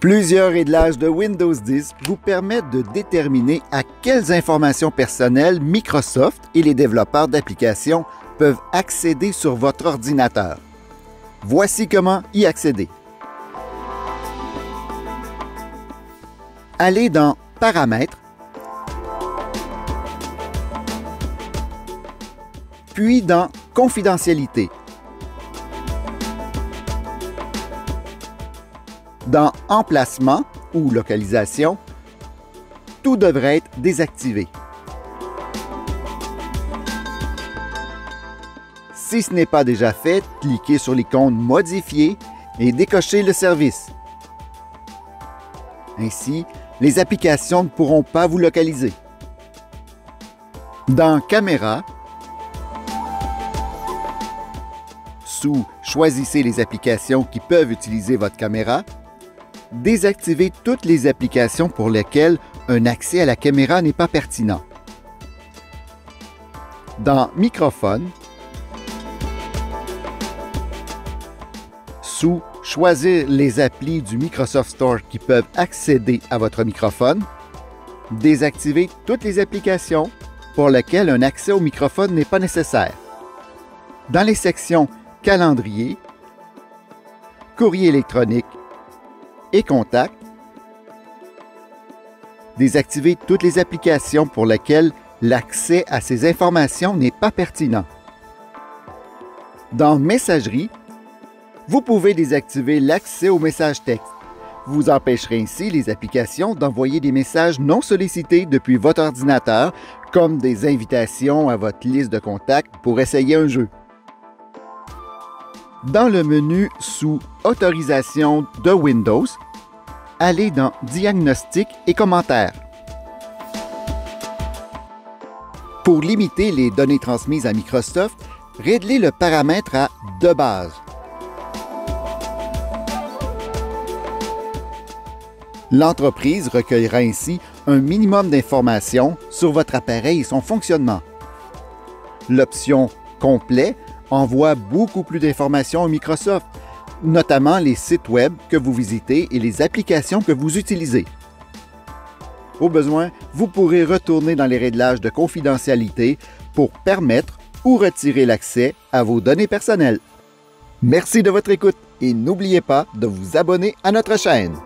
Plusieurs réglages de Windows 10 vous permettent de déterminer à quelles informations personnelles Microsoft et les développeurs d'applications peuvent accéder sur votre ordinateur. Voici comment y accéder. Allez dans Paramètres, puis dans Confidentialité. Dans Emplacement ou Localisation, tout devrait être désactivé. Si ce n'est pas déjà fait, cliquez sur l'icône Modifier et décochez le service. Ainsi, les applications ne pourront pas vous localiser. Dans Caméra, sous Choisissez les applications qui peuvent utiliser votre caméra, désactivez toutes les applications pour lesquelles un accès à la caméra n'est pas pertinent. Dans Microphone, sous Choisir les applis du Microsoft Store qui peuvent accéder à votre microphone, désactivez toutes les applications pour lesquelles un accès au microphone n'est pas nécessaire. Dans les sections Calendrier, Courrier électronique et Contact, désactivez toutes les applications pour lesquelles l'accès à ces informations n'est pas pertinent. Dans Messagerie, vous pouvez désactiver l'accès aux messages texte. Vous empêcherez ainsi les applications d'envoyer des messages non sollicités depuis votre ordinateur, comme des invitations à votre liste de contacts pour essayer un jeu. Dans le menu sous Autorisation de Windows, allez dans Diagnostic et commentaires. Pour limiter les données transmises à Microsoft, réglez le paramètre à De base. L'entreprise recueillera ainsi un minimum d'informations sur votre appareil et son fonctionnement. L'option Complet envoie beaucoup plus d'informations à Microsoft, notamment les sites Web que vous visitez et les applications que vous utilisez. Au besoin, vous pourrez retourner dans les réglages de confidentialité pour permettre ou retirer l'accès à vos données personnelles. Merci de votre écoute et n'oubliez pas de vous abonner à notre chaîne.